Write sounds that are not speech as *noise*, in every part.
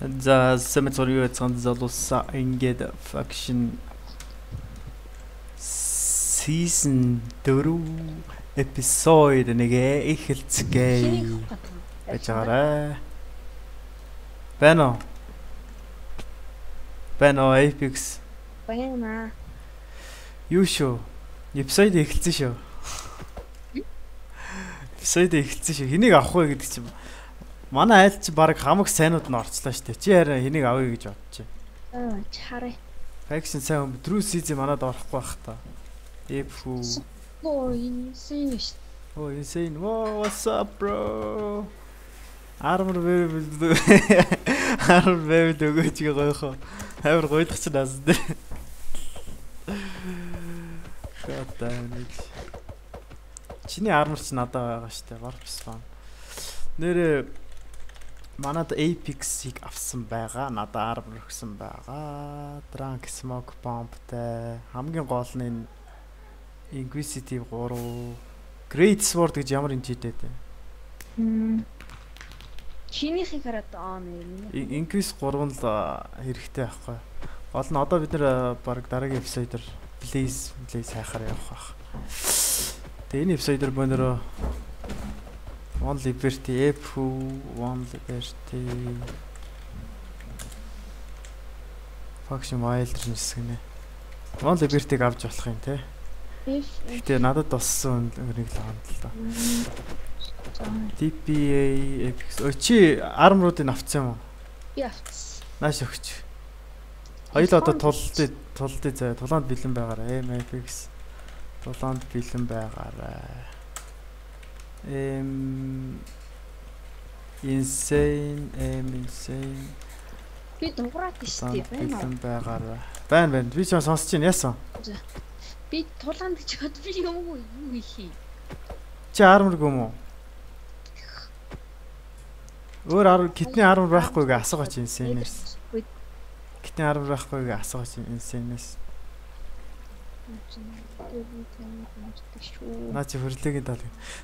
За юу яцхан залууса ингээд faction season 4 episode нэгэ эхэлцгээе. Гэж байгаарай. Бэно. Бэно Apex. Баяна. Юу шүү? Episode эхэлсэн шүү. Episode эхэлсэн шүү. Хэнийг авах вэ гэдэг чинь манай айл чи баг хамаг сайнууд нь орцлоо дээ. Чи хараа хэнийг авъя гэж бодчих. Аа чарай. Faction сайн юм. True season манад орохгүй бах та. Эпфу. Оо insane ш. Oh, insane. Whoa, what's up, bro? Armor very *laughs* Armor very өгөөч гойхоо. Хавар гойдох ч нас дээ. God damn it. Чиний armor ч надад байгаа штэ. Warp spawn. Нэрээ манад Apex-ийг авсан байгаа. Надад armor өгсөн байгаа. Drunk smoke bomb-тай хамгийн гол нь Inquisitive 3 Great Sword гэж ямар вэ? Хм. Чинийхийг хараад аа нэр. Inquis 3 л хэрэгтэй байхгүй. Гол нь одоо бид нэр баг дараагийн эпизодоор please please хайхаар явах байх. Тэгээ энэ эпизодоор бонороо One Liberty F One Liberty Faction Wild хэсэг нэ. One Liberty-г авч болох юм те. Гэтэ надад боссон өрийг л хаана л да. TPA Apex. Өө чи армруудыг авцсан юм уу? Би авцсан. Нааш өгч. Хоёул одоо тулдыг тулдыг заа тулаанд бэлэн байгаарай. Эм Apex. Тулаанд бэлэн байгаарай. Эм Insane, эм insane. Би дуурайт дээ. Байна уу? Байгаарай. Байна байна. Би ч сонсож байна яасан? Би тулаанд гэж бод би юм уу юу хийх юм? Чи армор гүм үү? Өөр ар китний армор байхгүйгээ асуугач инсэнээс. Китний армор байхгүйгээ асуугач инсэнээс. Наа чи хөрлөгийн тал.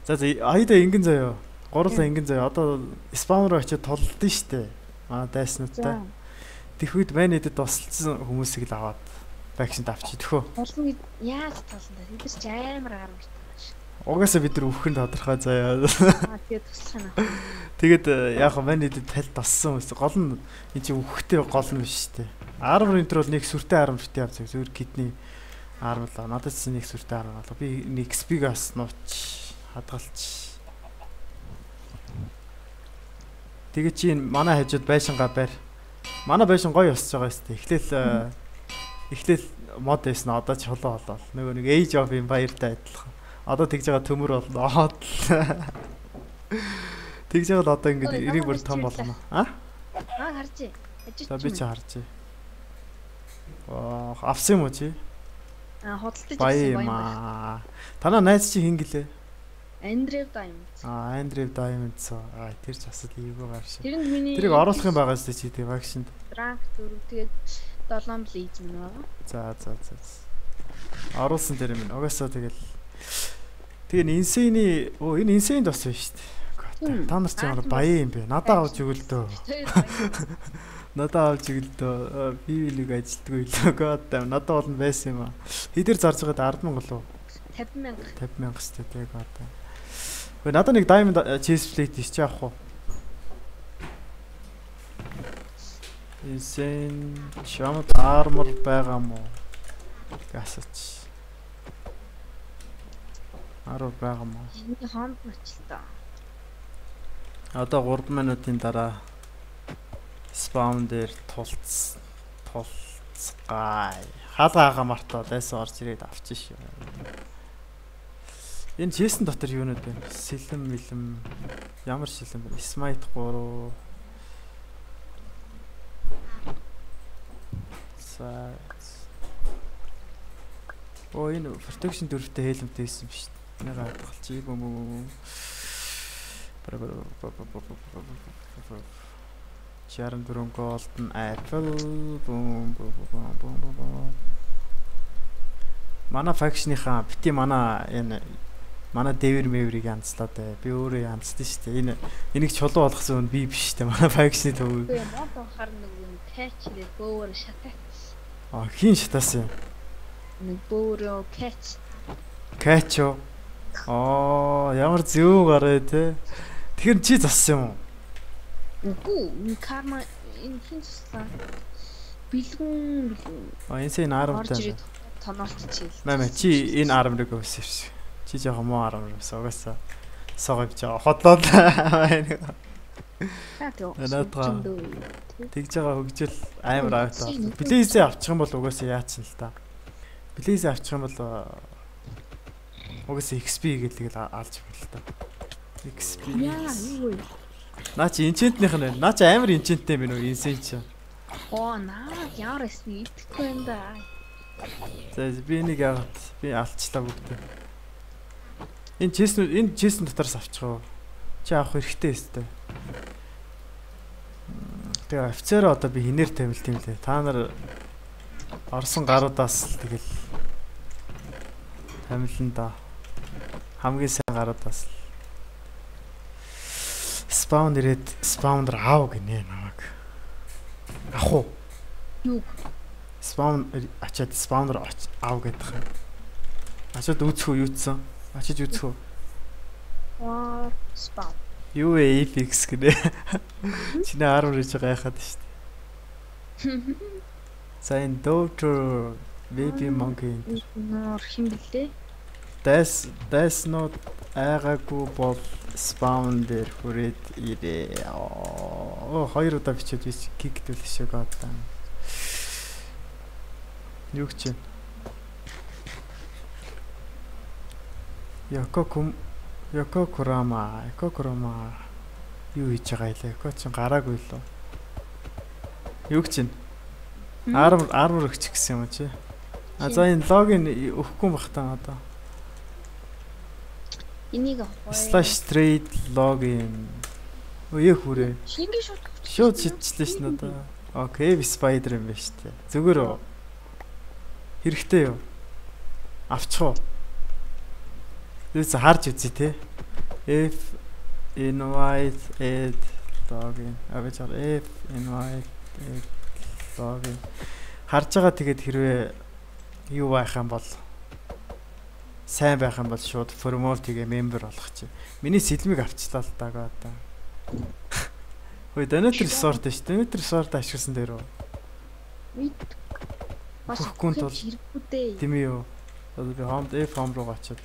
За за аяда ингэн заяа. Гурлаа ингэн заяа. Одоо спамер очиод толдсон штэ. Аа дайснуудтай. Тэхүйд мань эдэд тусалсан хүмүүсийг л аваад вакцинт авчи төхөө. Толно яаж толно. Бид ч амар гарна. Угаасаа бид нар өвхөн тодорхой заяа. Тэгээд туслах юм. Тэгээд яг мань эдэд тал тассан хүмүүс. Гол нь энэ чинь өвхтэй гол нь биш шүү дээ. Армор энэ төр бол нэг сүртэй битээ авчих. Зүгээр кидний армор л надад ч нэг сүртэй армор бол би нэг XP-гаас нууч хадгалч. Тэгээд чи манай хажууд байшингаа байр. Манай байшин гоё ёсож байгаа юм шүү. Эхлээл эхлээл мод байсан одоо ч холоо болоо. Нөгөө нэг Age of Empire-тай адилхан. Одоо тэгж байгаа төмөр болно. Тэгж байгаа л одоо ингэ эрийг бүр том болно. А? Аа харж. За би ч харж. Аа авсан юм уу чи? Аа худалдаж авсан юм аа. Танаа найз чи хин гэлээ? Andrew Diamond. Аа Andrew Diamond соо. Аа тэр ч асал ийгөө гарш. Тэр нь миний Тэрийг оруулах юм байгаа шүү дээ чи тийм вакцинд. Rank 4 тэгээд 7 близ мөн байгаа. За за за. Оруулсан тэр юм. Угаасаа тэгэл Тэгээ инсэний оо энэ инсэнд бас байна шүү дээ. Та нар ч ямар баян юм бэ? Надаа авч өгөл дөө. *laughs* Надаа авч өгөл дөө. Би нэг ажилтгүй лөө. God damn. Надаа бол байсан юм аа. Хэдэр зарж байгаад 100000 лөө. 50000. 50000 шүү дээ. God damn. Гэхдээ надад нэг diamond chest plate ич яах вэ? Инсэн шамт armor байгаа мó? Гасач. Аруу байгаа мó? Эний хонд та. Одоо 3 минутын дараа spawn дээр тулц тулцгай хаалгаага мартаа дайсан орж ирээд авчих шүү. Энэ JSON дотор юунууд байна? Сэлэм мэлэм ямар сэлэм бэ? Smite 3 За Оо энэ protection дөрөвтэй хэлэмтэй хэлсэн биз дээ. Нэг хадгалчих юм юм. Бара бара бара бара бара бара бара 64 golden apple бум бум бум бум бум. Манай факшныхаа бити манай энэ манай дэвэр мэврийг анцлаад бай. Би өөрөө анцсан шүү дээ. Энэ энийг чулуу болгосон хүн би биш шүү дээ. Манай факшны төв. Тэгээ мод анхаар нэг юм кэчлээ бөөр шатаац. А хин шатаас юм. Нэг бөөрөө кэч. Кэч юу? Аа ямар зөв гараа те. Тэгэхэр чи зассан юм уу? Үгүй карма энэ хин туслаа. Бэлгүн бэлгүн. А энэ сайн 10 Орж таа. ирээд тоноолтчихъя. Мама чи энэ 10 руу өсөв. Чи жоохон муу 10 руу угаасаа согоовж байгаа. Хотлоо. Наадгаа. Тэгж байгаа хөгжил амар авт байна. Близээ авчих юм бол угаасаа яач нь л та. Близээ авчих юм бол аа, угаасаа XP гэдэг л алж байна л та. XP. Яа, юу вэ? Наа чи энчентнийх нь байна. Наа чи амар энченттэй юм уу? Инсен чи. Оо, наа ямар эсвэ итгэхгүй юм да. За би нэг яагаад би алдчихлаа бүгдээ. Энэ честн энэ честн дотоос авчих уу? Чи авах хэрэгтэй өстэй. Тэгээ офицер одоо би хинээр тавилт юм лээ. Та нар орсон гаруудаас л тэгэл тамилна да. Хамгийн сайн гаруудаас л спаун ирээд спаунер аав гинэ намайг. Ах уу? Юу? Спаун ачаад спаунер аав гэдэг юм. Ачаад үүсэх үү юутсан? Ачиж үүсэх үү? Оо, спам. Юу вэ Apex гэнэ. *laughs* Чиний 10 рэж байгаа яхад шүү дээ. За *laughs* энэ Doctor Baby Monkey Нуур хин блэ? Дэс дэснод айгаагүй бол spawn дээр хүрээд ирээ. Оо хоёр удаа бичээд биш кикдэл шиг одоо. Юу гэж вэ? Яко кум Яко Курама, Яко Курама юу хийж байгаа илээ? Яко ч гараагүй лөө. Юу гэж вэ? Армор армор өгч гисэн юм чи? А за энэ логин өгөхгүй юм бах та одоо. Энийг. Slash trade login. Үе хүрээ. Шингээ шууд Шууд шидчихлээ ш нь одоо. Окей, spider юм байна дээ. Зүгээр үү? Хэрэгтэй юу? Авчих уу? Юусе харж үзье те. If invite add login. Авчаар if invite add login. Харж байгаа тэгээд хэрвээ юу байх юм бол сайн байх юм бол шууд тэгээ member болох чи. Миний сэлмиг авчлаа л дагаа одоо. Хөөе, Donator Resort шүү. Donator Resort ашигласан дээр үү? Бид бас Хөхгүй тул. хэрэггүй дээ. Тийм юу? Одоо би home F home руу гачаад.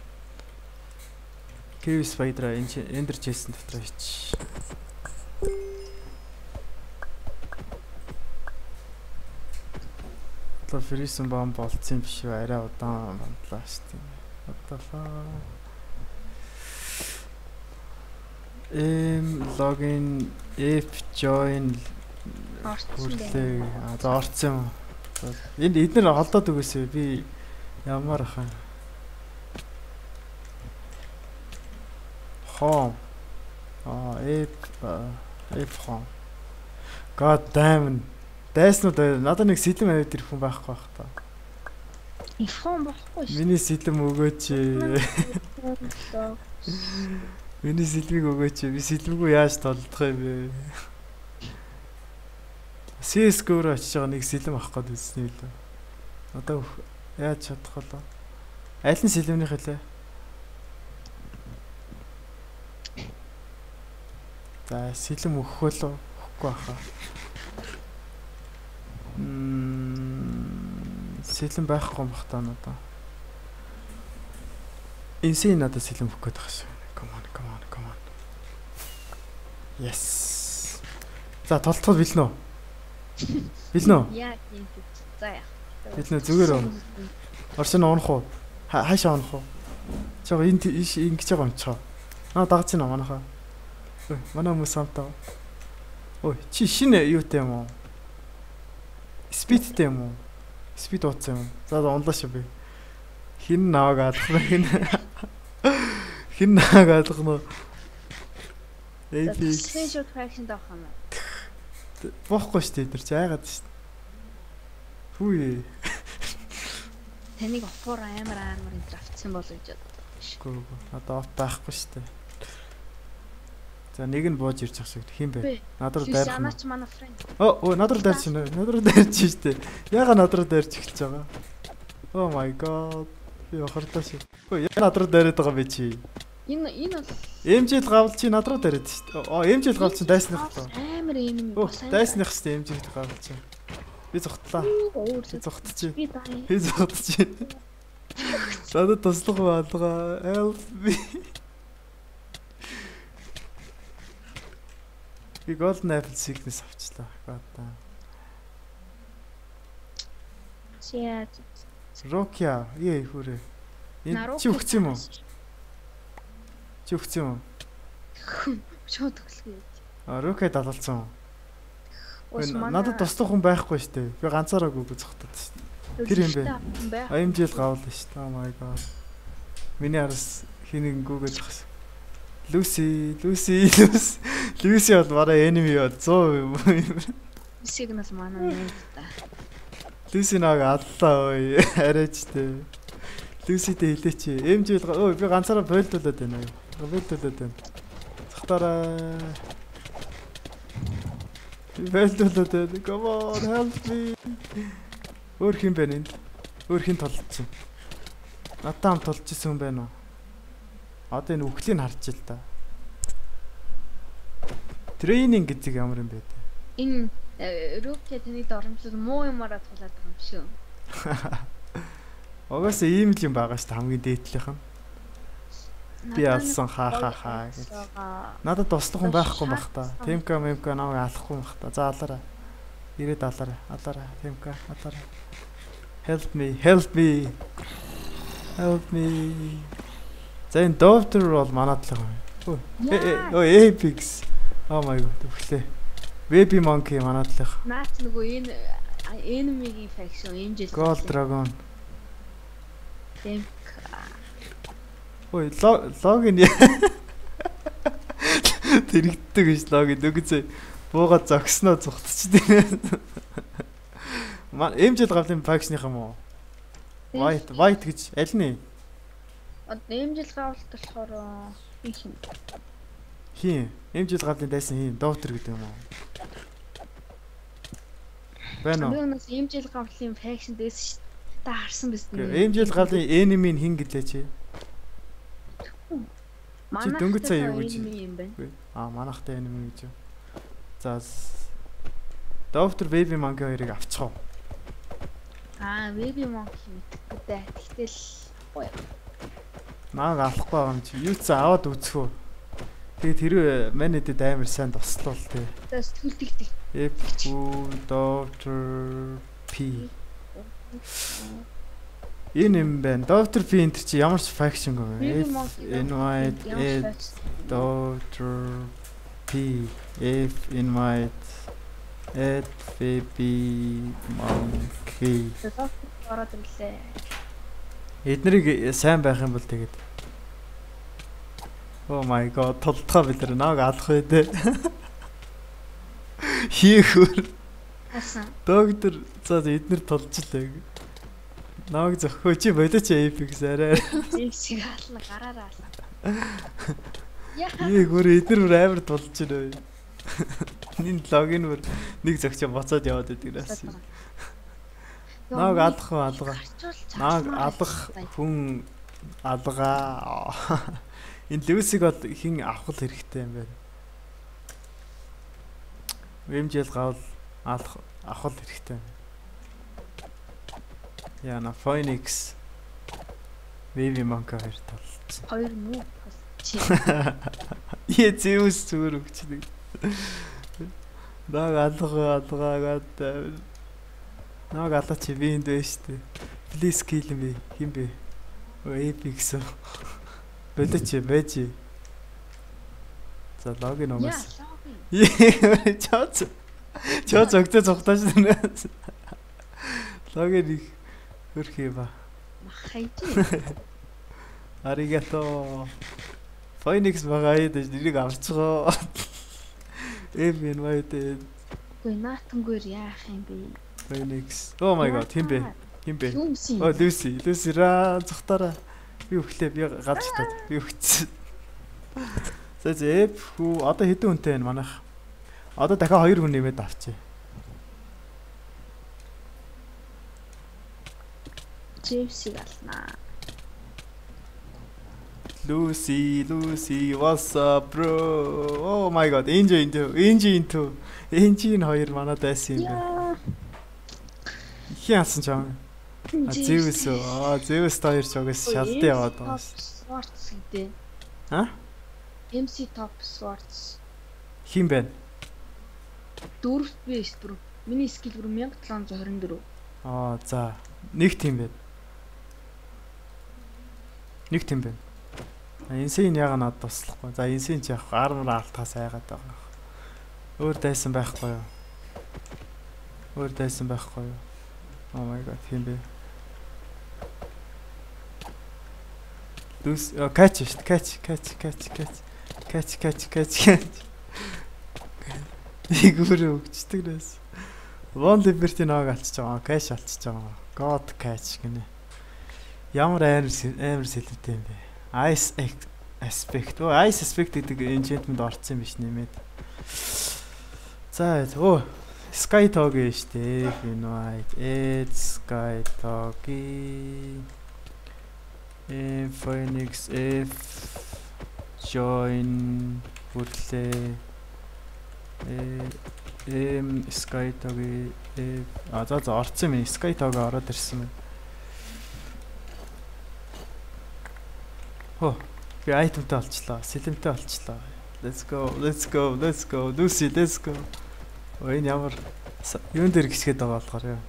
Cave Spider Ender Chest дотор ич. Одоо Freezing Bomb болцсон юм биш үү? Арай удаан бандлаа шүү дээ. Одлоо. Эм login if join Хүрлээ. А за орцсон юм. Энд эднэр холдоод өгөөсэй. Би ямар ахаа. Хом. А эп эп хом. God damn. Дайснууд надад нэг сэлэм аваад ирэх хүн байхгүй байх та. Инфон болохгүй шүү. Миний сэлэм өгөөч. Миний сэлмийг өгөөч. Би сэлмгүй яаж толдох юм бэ? CS:GO руу очиж байгаа нэг сэлэм авах гээд үзсэн юм лээ. Одоо яаж чадах вэ? Аль нь сэлэмнийх хэлээ? За сэлэм өгөх болов өгөхгүй баха. Мм сэлэм байхгүй юм бах та надаа. Инсийн надад сэлэм өгөх гээд байгаа шүү. Come on, come on, come on. Yes. За толтгол билнэ үү? Билнэ үү? Яа тийм. За яа. Билнэ зүгээр үү? Орсон унах уу? Ха- Хаашаа унах уу? Tí- ийш ингэж байгаа юм чаа. Аа дагц нь манайхаа. Ой, манай хүмүүс самтаа. Ой, чи шинэ юутай юм уу? Спидтэй юм уу? Спид ууцсан юм. За за унлаа шүү би. Хин наваг аалах нь хин. Хин наваг аалах нь. Эпик. Screenshot fraction даах юм. Боохгүй шүү дээ тэр чи айгаад шүү. Хүү. Таныг офор амар амар энэ авцсан болов гэж бод. Үгүй. Одоо оф байхгүй штэ. За нэг нь бууж ирж ах шиг хин бэ? Би Над руу Юус дайрах нь. Янаач манай фрэнд. Оо оо над руу дайрч байна. Над руу дайрч штэ. Яга над руу дайрч эхэлж байгаа. Oh my god. Би бахартай шиг. Өө яа над руу дайраад байгаа бэ чи? Энэ энэ бол Эмжил гавл чи над руу дайраад штэ. Оо эмжил гавл чи дайсных тоо. амар юм. Оо дайсных штэ эмжил гавл чи. Би. Өөр Би зогтчих. би зогтчих. *laughs* Надад туслах баалгаа. Help me. Би golden apple sickness авчлаа. God. Чиа. Рокия, ээ хүрээ. Энэ чи өгч юм уу? Чи өгч юм уу? *laughs* Шууд төглөө. А Рокия далалцсан. Манай Надад туслах хүн байхгүй штэ. Би ганцаараа гүг зогтод штэ. тэр юм бэ? бэ? Аймжил гавлаа штэ. Oh my god. Миний араас хэнийг гүгээд багс. Люси, Люси, Люси. Люси бол бараа enemy бод 100 юм. Сигнал манай нэг та. Люси нэг аллаа ой. Арайчтэй. Люситэй хэлээч. Эмжил өө би ганцаараа бойлдуулаад байна. Бойлдуулаад байна. Захтараа. Бойлдуулаад байна. Come on, help me. Өөр хин байна энэ? Өөр хин толдсон. Надаа хам толж исэн хүн байна уу? Одоо энэ үхлийг харж ил та. Тренинг гэдэг ямар юм бэ? Энэ Рукэ таны доромжлол муу юмараа тулаад байгаа юм шүү. *laughs* Угаасаа ийм л юм байгаа шүү хамгийн дээдлийнх нь. Би алсан хаа хаа хаа гэж. Надад туслах хүн байхгүй бах та. Темка мемка намайг алахгүй бах та. За алаарай. Ирээд алаарай. Алаарай. Темка алаарай. Help me. Help me. Help me. За энэ доктор бол манайдлах юм. Өө Apex. Oh my god. Өглөө. Baby monkey манайдлах. Наач нөгөө энэ enemy-гийн faction эмжил. Gold dragon. Тэм Ой, логин. *laughs* Тэрэгддэг гэж логин үгүйцээ бууга зогсноо зүхтчихдэг. Маа эмжил гавлын факшных юм уу? White, white гэж аль нь? Эмжил гавлт болохоор би хин. Хин? Эмжил гавлын дайсан хин? Доктор гэдэг юм уу? Байна уу? Өнөөс эмжил гавлын faction дэс ш. Та харсан биз дээ. Эмжил гавлын enemy нь хин гэлээ чи? Манай дөнгөж сая юу гэж? юм байна. Аа, манахтай enemy гэж. За Доктор Baby Monkey хоёрыг авчихав. Аа, baby monkey гэдэг. Тэгтэл ой. Нааг авахгүй юм чи. Юу ч аваад үзэхөө. Тэгээд хэрвээ манайдэд амар сайн туслал тий. Тэс түлтэгдэг. F Dr P Энэ юм байна. Dr P энэ чи ямар ч faction гоо. Invite Dr P F invite Ed baby monkey. Доктор ороод ирлээ. Эднэрийг сайн байх юм бол тэгээд Oh my god, толдгоо бид нааг алах бай дээ. *laughs* Хийхүр. Доктор за эднэр толж лээ. Нааг зөхөө чи болооч эпикс арай. Зэг шиг хаална гараараа ална. Ийг өөр эднэр бүр амар толж байна. Нин логин бүр нэг зөгчөө боцоод яваад идэг нас. Нааг алах уу алгаа. Нааг алах хүн алгаа. Энэ левсиг бол хин авах хэрэгтэй юм байна. Вэмжэл гавл алах авах хэрэгтэй. Яна Phoenix Baby Monkey хоёр талцсан. Хоёр муу чи. *laughs* Е Zeus зүгээр өгчдөг. Нааг алгаа алгаагаад Нааг алаач би энд байж тээ. Please kill me. Хин бэ? Apex. Бэлэч байж. За логин Яа. угаас. Чаац. Чаац өгтө цогтооч нэ. Логин их хөрх юм ба. Махайжи. *laughs* Аригато. Phoenix багаад нэрийг авчихоо. *laughs* Эм инвайтэд Гүй наатангээр яах юм бэ? Phoenix. Oh my god, хин бэ? Хин бэ? Оо Lucy, Lucy ра цухтараа. Би өглөө би гадж таад би өгцсөн. За зэв хүү одоо хэдэн хүнтэй байна манайх? Одоо дахиад хоёр хүн нэмээд авчи. Джеймсийг алнаа. Lucy, Lucy, what's up bro? Oh my god, Angie into, Angie into. Angie энэ хоёр манад байсан юм байна. Хин асан ч юм. А Zeus үү? Аа Zeus хоёр ч угаас шалдсан яваад байгаа ш. Swords гэдэг. А? MC Top Swords. Хин байна? Дөрөвт би шүү дээ. Миний скил бүр 1724. Аа за. Нэг тийм байна. Нэг тийм байна. Инсийн яга надад туслахгүй. За инсийн ч явах армар алтаас айгаад байгаа. Өөр дайсан байхгүй юу? Өөр дайсан байхгүй юу? Oh my god, хин бэ? Дүс кач шүү дээ. Кач, кач, кач, кач. Кач, кач, кач, кач. Өөр өгчдөг нээс. Вон Liberty нэг алчиж байгаа. Кэш алчиж байгаа. God catch гинэ. Ямар амар амар сэлэнтэй юм бэ? Ice aspect. Оо ice aspect гэдэг enchantment орцсон юм биш нэмээд. За оо Sky ээ штэ. Finite. Ed Sky Tog. Э Phoenix F join бүрлээ. Э эм Sky Tog э а за за орцсон юм. Sky Tog ороод ирсэн байна. Хөө би айтемтай олчлоо. Сэлэмтэй олчлоо. Let's go. Let's go. Let's go. Lucy, let's go. Энэ ямар юун дээр гисгээд байгаа болохоор юу?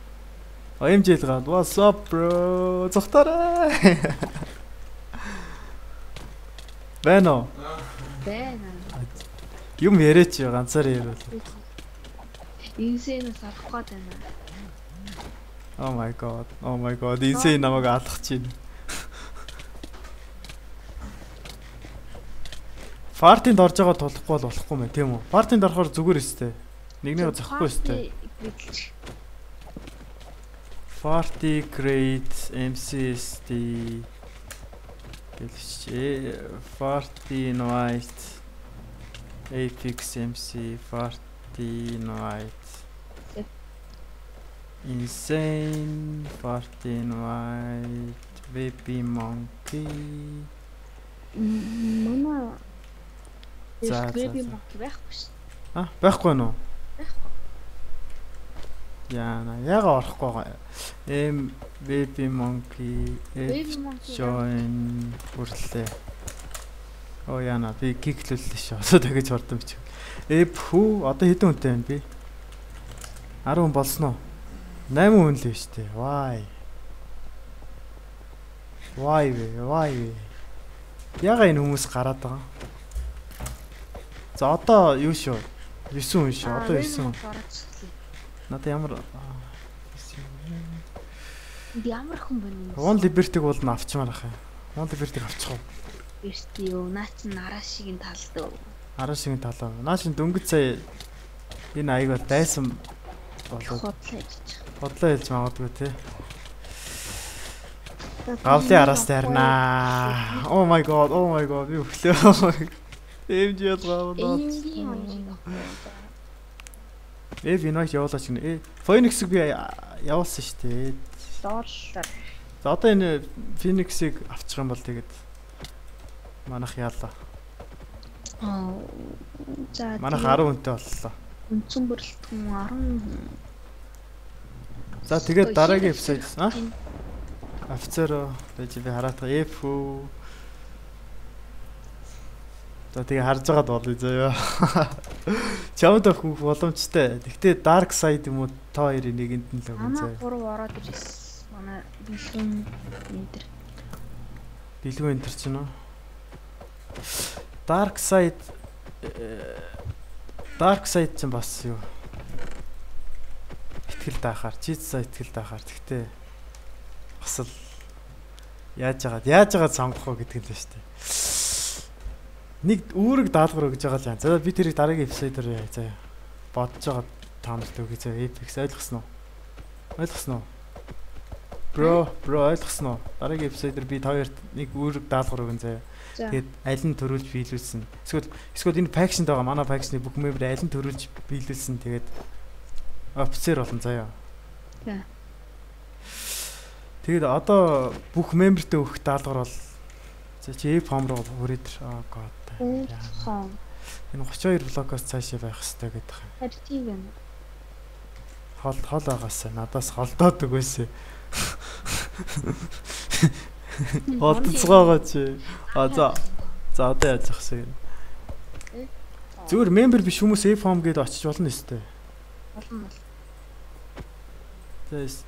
OMG л гад. What's up bro? Зогтараа. *laughs* Бэно. Байна. Юм яриач ганцаар ярил. Инсэнээс авах гээд байна. Oh my god. Oh my god. Инсээ намайг алах чинь. Фартинд орж байгаа тулахгүй бол болохгүй мэн тийм үү? Фартинд орохоор зүгээр өстэй. Нэгнийг захгүй өстэй. Бидэлж. Farty Crate MCSD гэлч Farty White Apex MC Farty White Insane Farty White VP Monkey Манай За, за. мок байхгүй шүү. А байхгүй нөө Байхгүй. Яна яга орохгүй Monkey Baby monkey. join бүрлээ. Оо яна би гиглүүллээ шүү. Одоо тэгэж ордон бич. Э хүү одоо хэдэн хүнтэй байна би? 10 хүн болсон уу? 8 хүн л байна шүү дээ. Why? Why вэ? Why вэ? Яга энэ хүмүүс гараад байгаа? За одоо юу шүү? 9 хүн шүү. Одоо 9 хүн. Надад ямар ямар хүн байна юм? One Liberty-г бол н авчмаар ах юм. One Liberty-г авчих уу? Бэрти юу? Наа чи нараа шигийн талд. Араа шиг талаа. Наа шин дөнгөж сая энэ аяг бол дайсан болоод Хотлоо ичиж. бодлоо хэлж магадгүй те. Гавлын араас тайрнаа. Oh my god, oh my god. Би өглөө. Эмжээд гавлаа. Энгийн онжиг авах. Э винойч явуулаач гинэ. Э Phoenix-ыг би явуулсан шүү дээ. Доллар. За одоо энэ Phoenix-ыг авчих юм бол тэгээд манах яалаа. Аа. За. Манах 10 хүнтэй боллоо. Үндсэн бүрэлдэхүүн 10. За тэгээд дараагийн хин- эпизод а хин- офицер байж би хараатга F үү. За тэгээ харж байгаад болъё заяа. *laughs* Чамд охин боломжтой. Гэхдээ Dark Side юм уу та хоёрын нэгэнд нь л өгөн Манай заяа. гурав ороод ирсэн. Манай бэлгэн нэтер. Билгүү энэ төр чинь үү? Dark Side э, Dark Side чинь бас юу? Итгэл даахаар, чийцсаа итгэл даахаар. Гэхдээ бас л яаж яагаад яаж яагаад сонгох вэ гэдэг л шүү дээ. Нэг үүрэг даалгавар өгж байгаа л юм. За би тэрийг дараагийн эпизодоор яа заяа. Бодож байгаа та нарт өгье заяа. Apex ойлгосноо? Ойлгосноо? Бро, бро ойлгосноо. Дараагийн эпизодээр би хоёрт нэг үүрэг даалгавар өгөн заяа. За. Тэгээд аль нь төрүүлж биелүүлсэн. Эсвэл эсвэл энэ факшнд байгаа манай факшны бүх мембер аль нь төрүүлж биелүүлсэн. Тэгээд офицер болон заяа. За. Тэгээд одоо бүх мембертэй өгөх даалгавар бол за чи хом руу хүрээд гот. Хон. Энэ 32 блокоос цаашаа байх хэрэгтэй гэдэг юм. Харин тийм байна. Хол хол байгаасаа надаас холдоод өгөөсэй. Олдцгоогоо чи. А за. За одоо яаж явах шиг. Зүгээр мембер биш хүмүүс хом гээд очиж болно өстэй. Олон бол. Тэгээс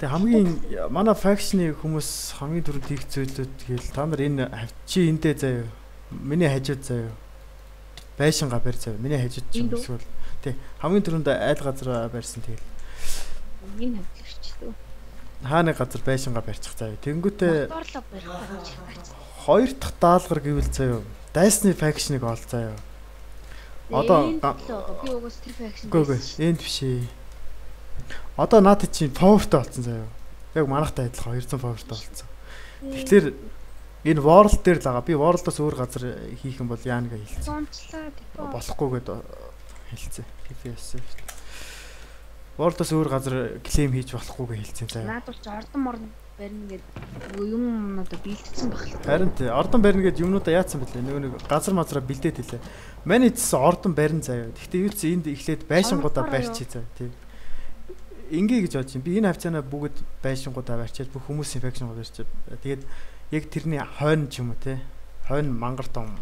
тэг хамгийн манай факшны хүмүүс хамгийн түрүүнд хийх зүйлүүд гээл та нар энэ чи эндээ заяа. Миний хажууд заяа. Байшин га барь заяа. Миний хажууд ч юм эсвэл тэг хамгийн түрүүнд айл газар барьсан тэгэл. Энэ хавтлагч. Хаа нэг газар байшин га барьчих заяа. Тэнгүүтээ хоёр дахь даалгар гэвэл заяа. Дайсны факшныг ол заяа. Одоо би угаас тэр факшн. Үгүй ээ, энд биш ээ. Одоо наад чинь powerтай болсон заяа. Яг манахтай адилхан 200 powerтай болсон. Тэгэхээр энэ world дээр л байгаа. Би world-оос өөр газар хийх юм бол яа нэг хэлсэн. Болохгүй гэдээ хэлсэн. PPS. World-оос өөр газар claim хийж болохгүй гэж хэлсэн заяа. Наад бол ч ордон морн барина гэдэг юм одоо бэлдсэн баг. Харин тий, ордон барина гэд юмнуудаа яатсан бэлээ. Нөгөө нэг газар мазраа бэлдээд хэлээ. Маний зэс ордон барина заяа. Гэхдээ юу ч энд эхлээд байшингуудаа барьчих заяа. Тий. Ингээ гэж бодож юм. Би энэ хавцаанаа бүгд байшингуудаа барьчаад бүх хүмүүсийн факшнгууд барьчаад. Тэгээд яг тэрний хойно ч юм уу те. Хойно мангар том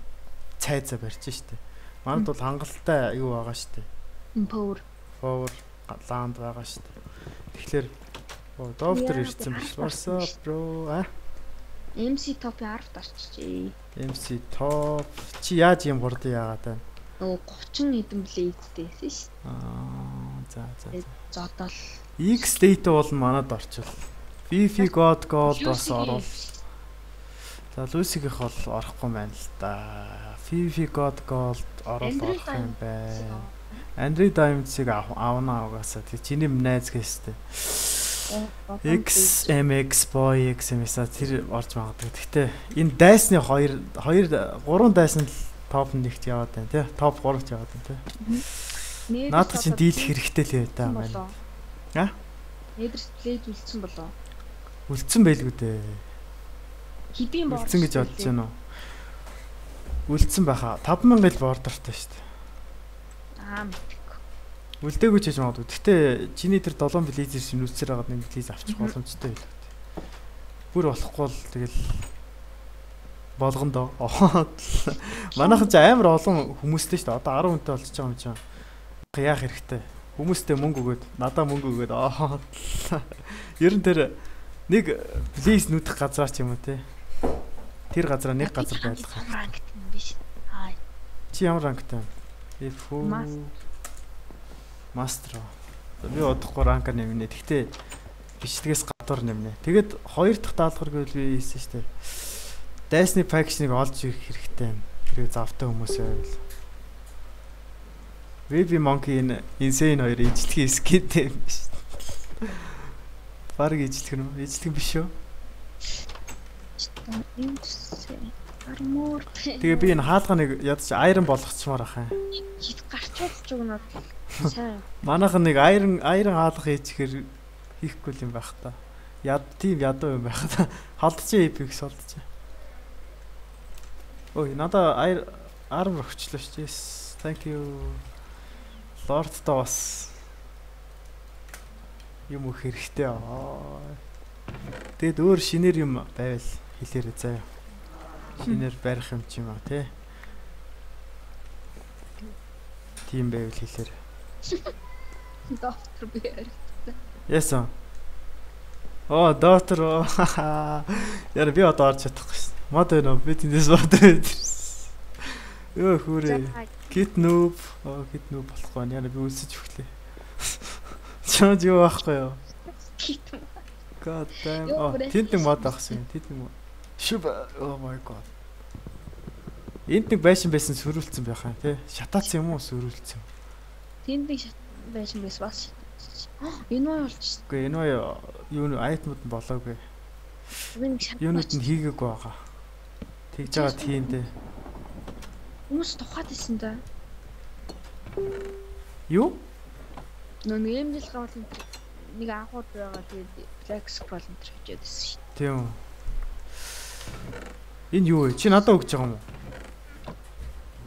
цайзаа барьж штэ. Манад бол хангалттай юу байгаа штэ. Empower. Power ланд байгаа штэ. Тэгэхээр доктор ирсэн биш. What's up bro? А? MC top-ийн 10-т орчихжээ. MC top чи яаж юм хурд яагаад байна? Нөгөө 30 эдэн блейдтэй байсан ш. Аа за за. Зодол. X date бол манад орчвол. Fifi God God бас орвол. За Lucy-гийнх бол орохгүй байна л да. Fifi God God Android орох юм байна. Android Diamond-ыг авна угаасаа. Тэг чиний найз гэстэй. XMX Boy XMS тэр орж магадгүй. Гэхдээ энэ дайсны 2 2 3 дайсан л топ нэгт яваад байна тий. Топ 3-т яваад байна тий. Наадах чинь дийлэх хэрэгтэй л бай та маань. А? Недерс плейд үлдсэн болоо. Үлдсэн байлгүй дээ. Хибийн боор. Үлдсэн гэж бодож байна уу? Үлдсэн байхаа 5000 ил бордортой шүү дээ. Аа. Үлдээгүй ч гэж магадгүй. Гэхдээ чиний тэр 7 близер шин үлсээр байгаад нэг близ авчих боломжтой байлгүй. Бүр болохгүй л тэгэл болгоно доо. Манайхан ч амар олон хүмүүстэй шүү дээ. Одоо 10 хүнтэй болчихж байгаа юм чинь. Яах хэрэгтэй. Хүмүүстэй мөнгө өгөөд, надаа мөнгө өгөөд аа. Ер нь тэр нэг плейс нүдэх газар ч юм уу те. Тэр газараа нэг газар байлгах. Ранг юм биш. Аа. Чи ямар рангтай вэ? F Master. Мастер. Би удахгүй ранка нэмнэ. Гэхдээ бичлэгээс гадуур нэмнэ. Тэгэд хоёр дахь даалгавар гэвэл би хийсэн шүү дээ. Дайсны факшныг олж ирэх хэрэгтэй юм. Хэрэг завтай хүмүүс байвал. Baby Monkey энэ insane хоёр ижлэгийн скеттэй юм биш. Бараг ижлэх нь үү? Ижлэх биш үү? Тэгээ би энэ хаалганыг ядч айрон болгоцмоор ах юм. хит гарч удаж өгнө. Сайн. Манайхан нэг айрон айрон хаалга хийчихэр хийхгүй юм байх та. Яд тийм ядуу юм байх та. Халдчих эпикс олдчих. Ой, надаа айр арм өгчлөө шүү. Yes, Thank you. Lord та бас юм өгөх хэрэгтэй аа. Тэгэд өөр шинээр юм байвал хэлээрэй заяа. Шинээр барих юм чи юм аа тий. Тийм байвал хэлээрэй. *laughs* Доктор би яар. Yes. Оо, доктор. *laughs* Яра би одоо орж чадахгүй шин. Мод байна уу? Би тэндээс мод байна. Йоо хүрээ. Кит нүүб. Оо, кит нүүб болохгүй. Яра би үлсэж өглөө. *laughs* Чад юу байхгүй юу? Кит. God damn. Оо, тэнд нэг мод авсан. Тэнд нэг. Шүб. Oh my god. Энд нэг байшин байсан сүрүүлсэн байх юм тий. Шатаацсан юм уу сүрүүлсэн. Тэнд нэг байшин байс бас. Энэ уу болчих. Үгүй энэ уу юу нэ айтмууд нь болоогүй. Юунууд нь хийгээгүй байгаа. Тэгж байгаа тийм дээ. Хүмүүс тухайд исэн да. Юу? Нөө нэг юм жил гавал нэг анхууд байгаа тэгээд Black Scroll энэ гэж хэлсэн шүү. Тийм. Энэ юу вэ? Чи надад өгч байгаа юм уу?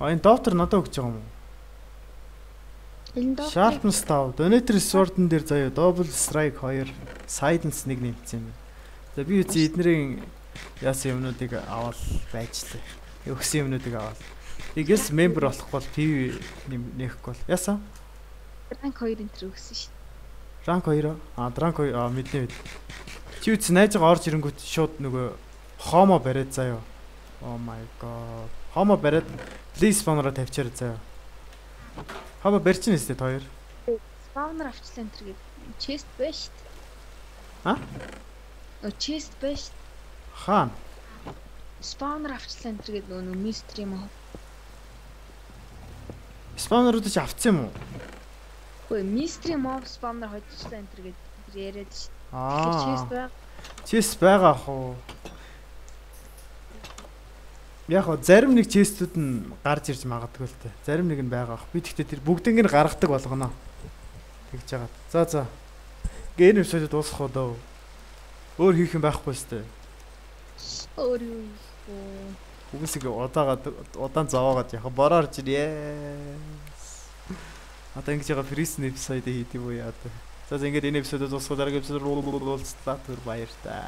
А энэ доктор надад өгч байгаа юм уу? Sharpness 5, Donator Sword-н дээр заяа Double Strike 2, Silence 1 нэмсэн юм. За би үгүй эднэрийн яасан юмнуудыг аваад байжлаа. Өгсөн юмнуудыг аваад. Тэгээс member болох бол PV нээхгүй бол. Яасан? rank 2 энэ төр өгсөн шүү. Rank 2 аа Rank 2 аа мэднэ мэд. Чи үгүй найзгаа орж ирэнгүүт шууд нөгөө хомо бариад заяа. Oh my god. Хомо бариад please spawn-ороо тавьчаар заяа. Хомо барьчихна өстэй хоёр. Spawner авчлаа энэ төр гээд chest байж шүү. А? Нөө chest байж. Хаана? Spawner авчлаа энэ төр гээд нөгөө mystery мөн. Spawn-ороо ч авцсан юм уу? Хөөе mystery mob spawner хоцчлаа энэ төр гээд яриад. Тэр Аа. chest байг. Чест байгаа уу? Яг гоо зарим нэг честүүд нь гарч ирж магадгүй л те. Зарим нэг нь байгаа ах. Би тэгтээ тэр бүгднийг нь гаргадаг болгоно. Тэгж байгаа. За за. Гэнэ эпизод дуусах уу дөө. Өөр хийх юм байхгүй дээ. Өөр юу. Үгүйсэг удаагаад удаан зовоогоод яг бороор яа. Одоо ингэж байгаа фрисн эпизод хийд юм уу яа. За за ингээд энэ эпизодод дуусах дараагийн эпизод уулзлаа түр баяр та.